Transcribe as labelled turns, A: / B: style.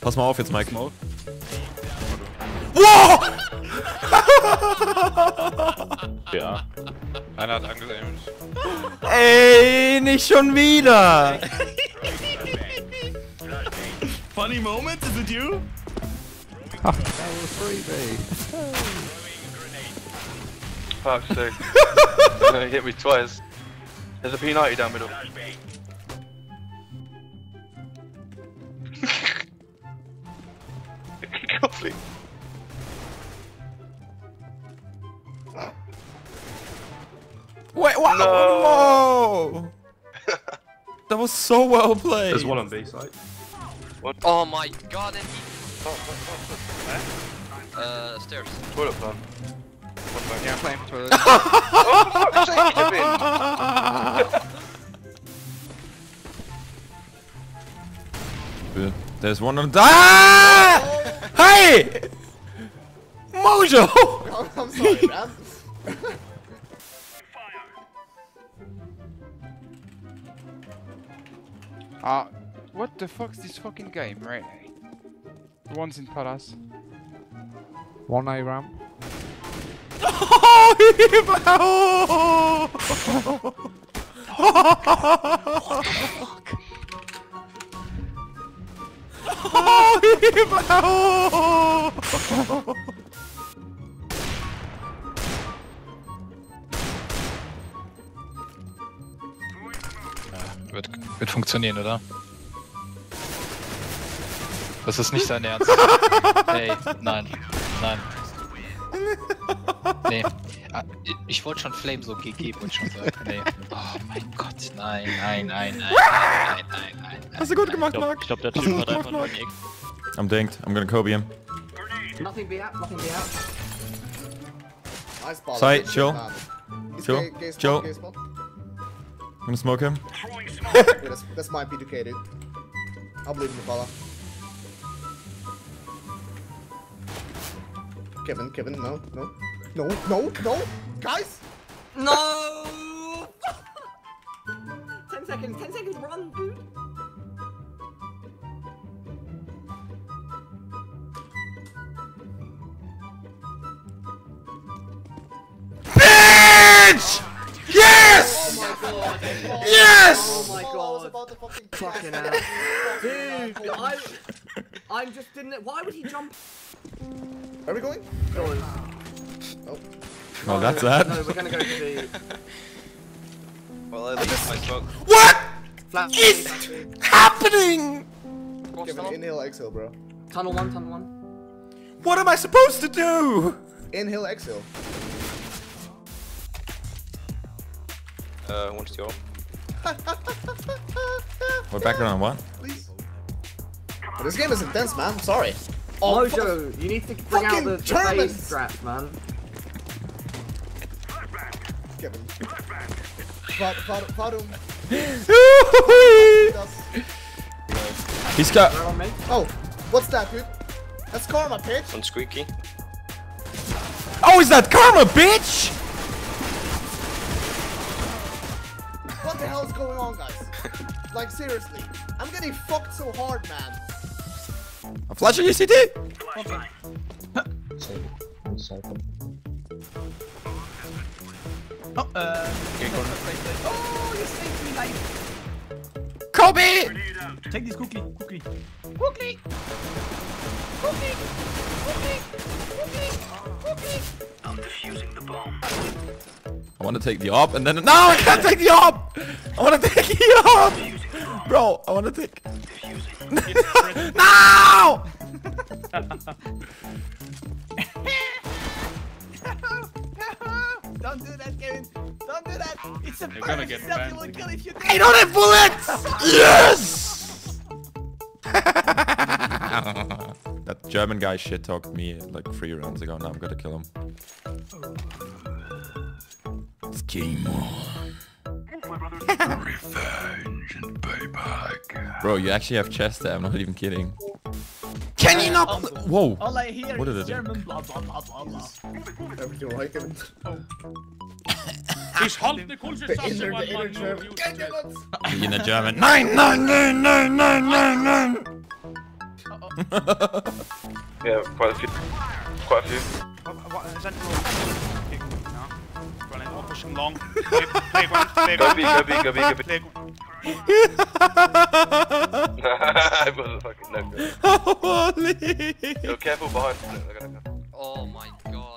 A: Pass mal auf jetzt, Mike.
B: Smoke.
A: Wow!
B: Ja. Einer hat angeaimt.
A: Ey, nicht schon wieder!
C: Funny moment, is it you?
D: Fuck's sake. he hit me twice. There's a P90 down middle. Coffee.
A: Wait, wow! No! that was so well played.
B: There's one on B side.
E: Oh my god, and he... Uh, stairs.
D: Toilet plan. One back.
E: Yeah, I'm playing for toilet.
D: Oh, fuck's sake, Kevin!
A: There's one on. Ah! Hey! Mojo!
F: Oh, I'm sorry, man.
G: Uh, what the fuck's this fucking game, right? The one's in Palace.
H: One A ramp.
I: Wird, wird funktionieren, oder? Das ist nicht dein Ernst. Ey, nein, nein. nee. Ah, ich wollte schon Flame so gegeben und schon sagen. Nee. Oh mein Gott, nein, nein, nein, nein, nein, nein, nein. nein
A: Hast du gut gemacht, Mark?
B: Ich glaube, der Typ hat einfach nur Eck.
A: I'm dinked. I'm gonna Kobe him.
F: Nothing be up, nothing be up. Nice
A: chill. Chill. Chill.
F: Gay spot.
A: I'm gonna smoke him.
F: Wait, that's, that's my PDK, dude. I'll believe in the baller. Kevin, Kevin, no, no. No, no, no! Guys!
E: No!
F: 10 seconds, 10 seconds, run, about to fucking fucking hell. Dude, I, I'm just didn't. Why would he jump? Where are we going? Oh.
A: Well, that's that.
F: No, we're gonna go to the
D: Well, at least I smoke.
A: What
F: flat.
A: is happening?
F: Kevin, inhale, exhale, bro. Tunnel one, tunnel one.
A: What am I supposed to do?
F: Inhale, exhale.
D: Uh, one to go.
A: What background on what?
F: But this game is intense, man. I'm sorry. Oh, Mojo, you need to bring out the, the
J: Germans!
F: base straps, man. Kevin.
A: He's got.
F: Oh, what's that, dude? That's karma, bitch.
D: One squeaky.
A: Oh, is that karma, bitch?
F: What the hell is going on, guys? Like, seriously. I'm getting fucked so hard, man.
A: I'm flashing you, CT.
C: Oh, uh.
F: Oh, you saved me, mate.
A: Kobe!
C: Take this cookie. Cookie.
F: Cookie. Cookie. Cookie. Cookie.
C: I'm defusing the bomb.
A: I want to take the op and then. No, I can't take the op! I want to take the op! Bro, I want to take. no!
C: Don't do that, Kevin. Don't do that. It's a
B: You're gonna get
C: self-kill kill if you do
A: I don't have bullets! Yes! that German guy shit talked me like three rounds ago. Now I'm gonna kill him. It's game on.
C: Revenge and payback.
A: Bro, you actually have chest there. I'm not even kidding. Can you not? Whoa!
C: All I hear
A: What
C: is
A: did it do?
C: German blah blah blah blah blah.
F: Everything alright, Kevin?
J: Ich halte eine Kulsche
F: In der inner German. Get it!
A: In a German. Nein, nein, nein, nein, nein, nein, nein.
D: Yeah, quite a few. Quite a few.
J: Sentinel. Yeah. Running, all pushing long. Play, playground,
D: Go
J: playground.
D: B, go B, go B, go B.
J: Playground.
D: I wasn't fucking no.
A: Holy.
D: Yo, careful behind. They're gonna come.
E: Oh my god.